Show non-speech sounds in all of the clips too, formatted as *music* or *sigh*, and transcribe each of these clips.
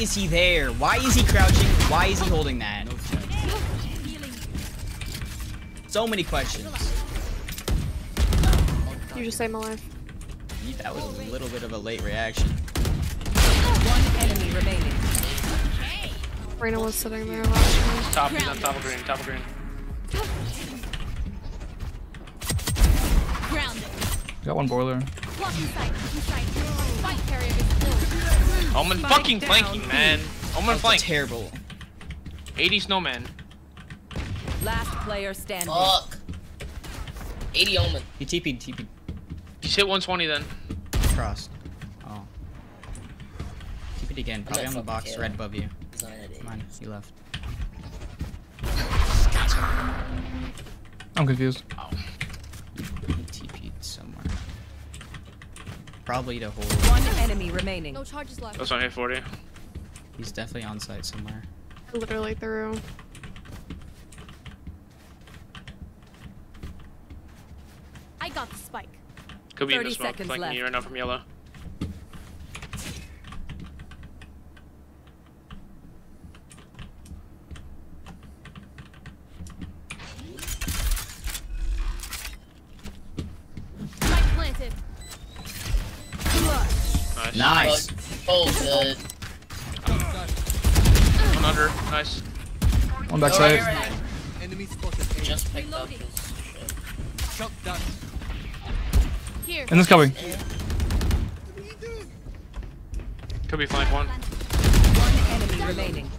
is he there? Why is he crouching? Why is he holding that? So many questions. You just saved my life. That was a little bit of a late reaction. One enemy remaining. Reyna was sitting there last time. Top, he's on top of green, top of green. Grounded. Got one boiler. Blocking sight. Blocking sight. Spike carrier is killed. Omen Spike fucking down, flanking, B. man. Omen That's flank. terrible. 80 snowman. Last player standing. Fuck. 80 omen. He TP'd, TP'd. Just hit 120 then. Crossed. Oh. TP'd again. Probably on the box kill. right above you. He's on. Come on, he left. I'm confused. He TP'd somewhere. Probably to hold. One enemy remaining. No charges left. That's on hit 40. He's definitely on site somewhere. Literally through. I got the spike. Could be in the 30 smoke, seconds flanking left. you right now from yellow. Spike planted. Nice. Nice. Oh, good. One under. Nice. One back side. Just picked up his shit. Here. And this coming. Could be flank one. One enemy remaining.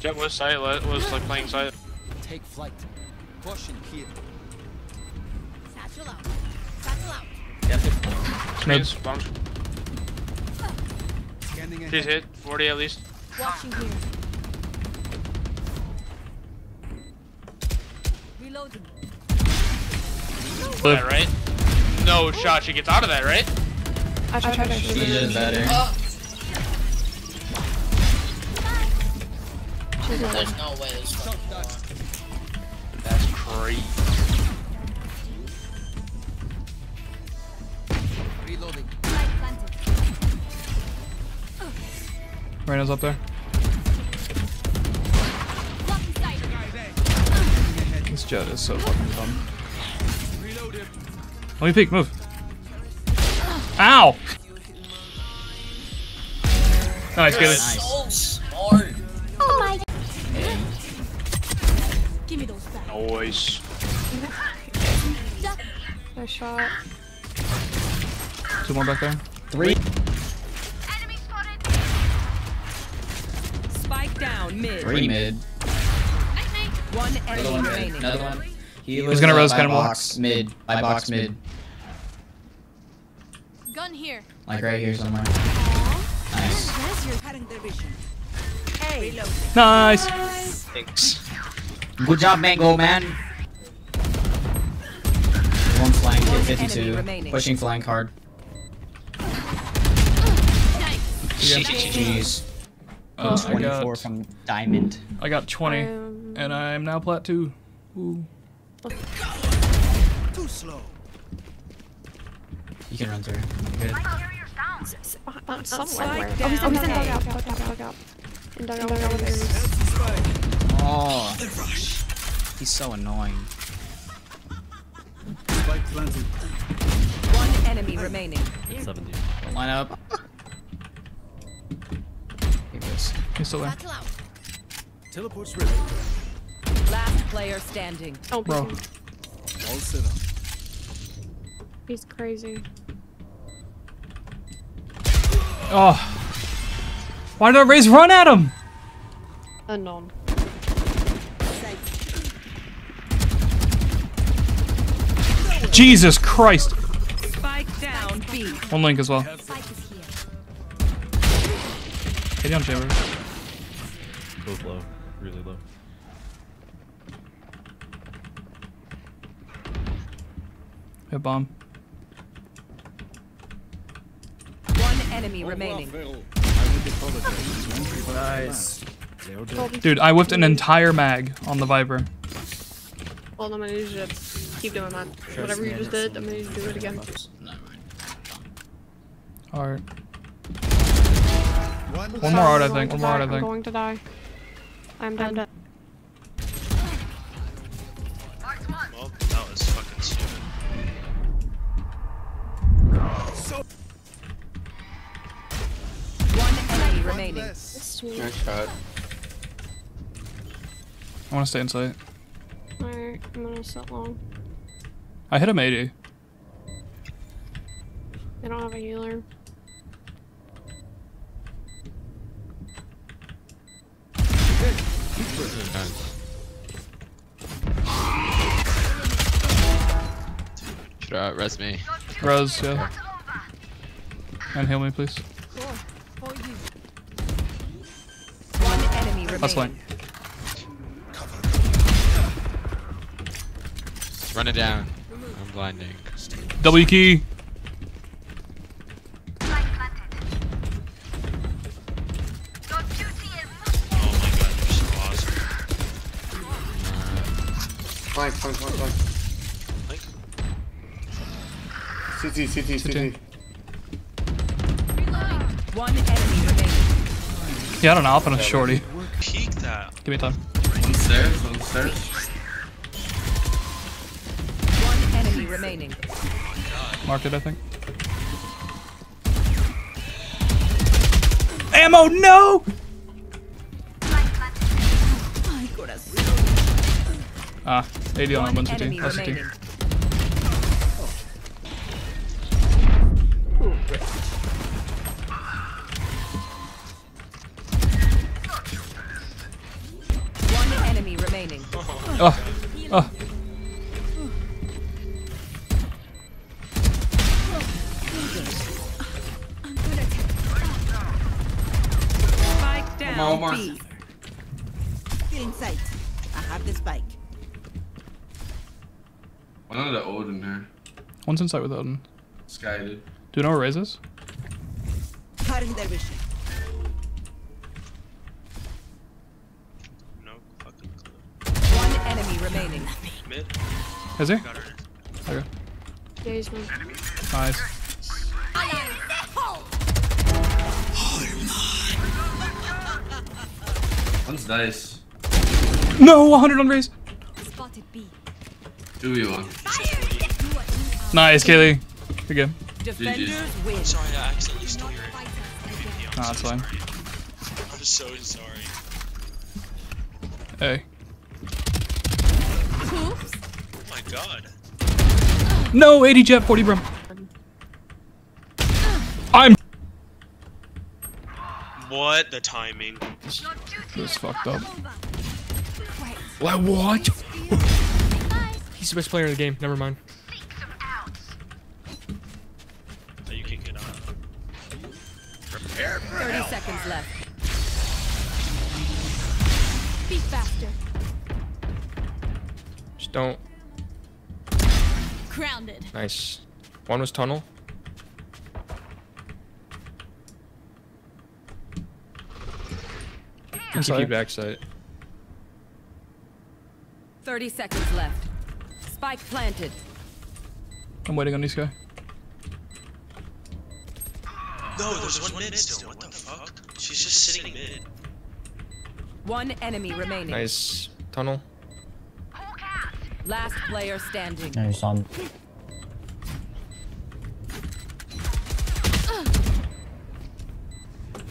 Jett was sight, was like playing sight. Take flight. Caution here. Satchel out. Satchel out. Screens, bombs. Scanning ahead. She's hit. 40 at least. Watching here. Reloading. That right? No shot. She gets out of that, right? I tried to shoot He her. did better. Oh, there's no way this fucking won. That's crazy. Reloading. Reyna's up there. This Jett is so fucking dumb. Let me peek, move. Ow! Nice, get it. Nice. So smart. Give me those back. Noise. Nice shot. Two more back there. Three. Down mid. Three mid. One Another enemy one mid. remaining. Another one. He was gonna uh, rose by cannonball. box mid. By box mid. Gun here. Like right here somewhere. Nice. Nice! Thanks. Good job, Mango man. One flank, hit One 52. Pushing flank hard. Nice. Jeez. Uh, I 24 got, from Diamond. I got 20, Um, and I'm now plat 2. Ooh. Too slow. You can run through. You're Good. s- somewhere. Spike Oh, he's, oh, he's in dugout. Dugout, dugout. In dugout, dugout with Ares. Oh. He's so annoying. One enemy remaining. Line up. Here goes. He's still there. Satchel out. Teleport's ready. Last player standing. Oh, Bro. All set up. he's crazy. Oh. Why did I raise run at him? Unknown. Jesus Christ. Spike down B. One link as well. Spike is here. Both low. Really low. Hit bomb. One enemy remaining. Nice. Dude, I whipped an entire mag on the Viper. Well, I'm gonna need you to keep doing that. Whatever you just did, I'm gonna need you to do it again. Alright. One more out, I think. One more out, die. I I'm think. going to die. I'm dead. dead. Well, that was fucking stupid. One enemy remaining. Nice shot. I want to stay in sight. Alright, I'm gonna sit long. I hit him 80. They don't have a healer. Should uh, res me. Res, yeah. And heal me, please. One enemy. That's fine. Run it down. I'm blinding. W key. CT, CT, CT. One enemy remaining. He had an alpha and a shorty. peek that. Give me time. On stairs, on stairs. One enemy remaining. Marked it, I think. Ammo, no! Ah, 80 on One one CT. enemy That's CT. Oh, oh. Spike down more. B. Feeling sight. I have the spike. One of the old in there. One's in sight with Odin. Sky did. Do you know where Raze is? Cutting their vision. No fucking clue. One enemy remaining. Mid? Is he? Got. Okay. Yeah, he's one. Nice. One's nice. No, 100 on Raze. Spotted B. 2v1. Nice, Kaylee. Good game. Defenders win. Sorry, I accidentally stole your Fighters. MVP. I'm Nah, so it's fine. I'm so sorry. Hey. Oops. Oh my god. No, 80 Jett, 40 brim. I'm. What the timing? This fucked up. What? What? *laughs* He's the best player in the game. Never mind. Oh, you can get out. 30 seconds left. Be faster. Just don't. Grounded. Nice. One was tunnel. You Inside. keep backside. 30 seconds left. Spike planted. I'm waiting on this guy. No, there's one mid still. What the fuck? She's just sitting mid. One enemy remaining. Nice. Tunnel. Last player standing. Nice on.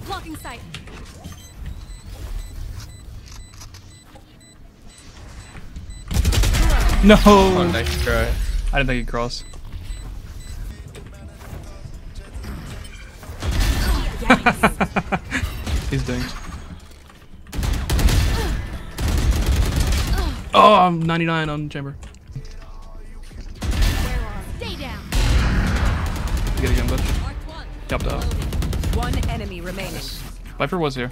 Blocking sight. No! Oh, nice try. I didn't think he'd cross. *laughs* He's dinged. Oh, I'm 99 on chamber. Stay down. Get again, bud. Mark one. Yup, up. One enemy remaining. Viper was here.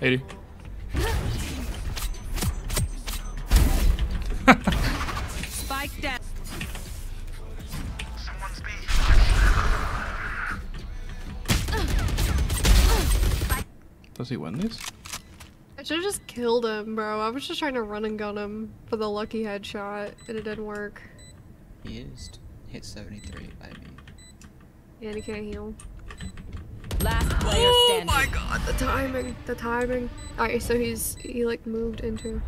80. Spike down. Does he win these? I should've just killed him, bro. I was just trying to run and gun him for the lucky headshot, and it didn't work. He is hit 73 by me. And he can't heal. Last oh player Oh standing. my god, the timing, the timing. Alright, so he's he like moved into.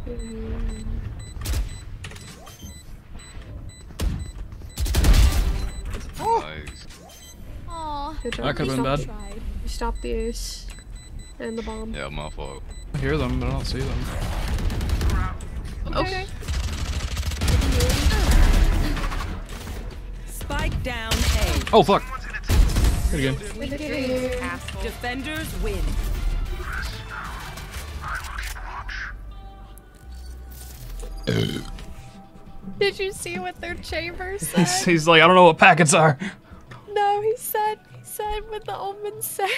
Nice. Aw. Good job. That could've You been stopped- bad. You stopped the ace and the bomb. Yeah, my fault. I hear them, but I don't see them. Oh. Okay. Spike down A. Oh fuck. Good again. Defenders win. Did you see what their chamber *laughs* He's, said? he's like, I don't know what packets are. no, he said, he said when the omen said,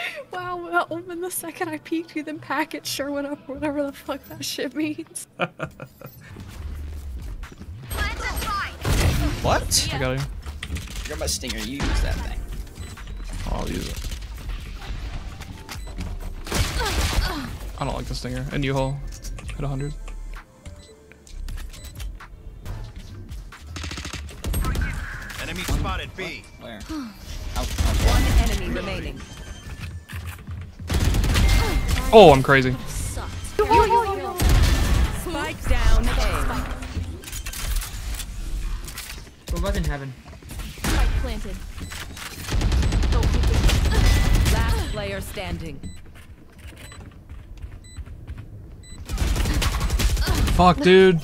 *laughs* wow, when the the second I peeked you, then packet sure went up, whatever the fuck that shit means. *laughs* What? I got him. You're my stinger. You use that thing. I'll use it. I don't like the stinger. And you haul at 100. Enemy spotted B. Where? One enemy remaining. Oh, I'm crazy. Spike down A. We're both in heaven. Spike planted. Last player standing. Fuck, dude.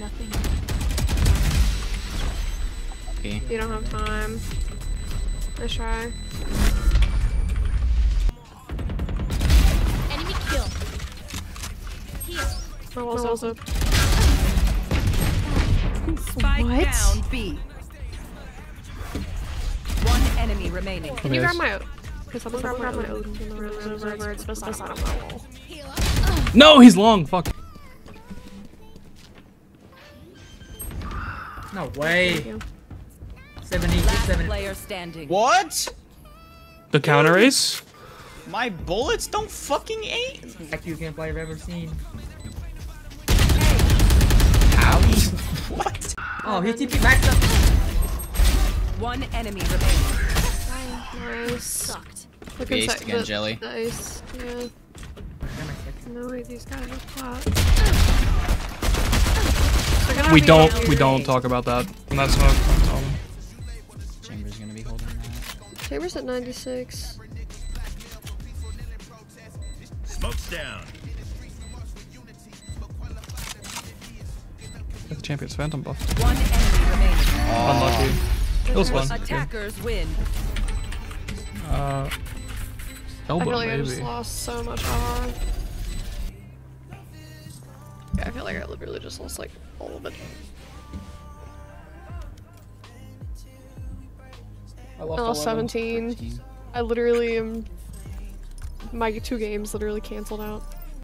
Nothing. Okay. You don't have time. Nice try. Enemy kill. Heal. Oh, also, also. Spike What? down B. One enemy remaining. Can you grab my oat? Because someone grab my oat. Wherever it's beside my wall. No, he's long. Fuck. Way. Thank you. 70, Last 70. player standing. What? The counter ace? My bullets don't fucking aim. Like you gameplay I've ever seen. How? what? Oh, he TP back up. One enemy remaining. Nice. Sucked. Look We aced inside again, the- Jelly. The ace. Yeah. No way, these guys are flat. They're gonna We don't. We don't talk about that. And that's smoke. Um, Chamber's gonna be holding that. Chambers at 96. Smoke's down. got the champion's phantom buff. One enemy remaining. Unlucky. It was fun. Attackers win. Uh, I feel like I just lost so much R. Yeah, I feel like I literally just lost like all of it. I I lost 17. I literally am. My two games literally canceled out.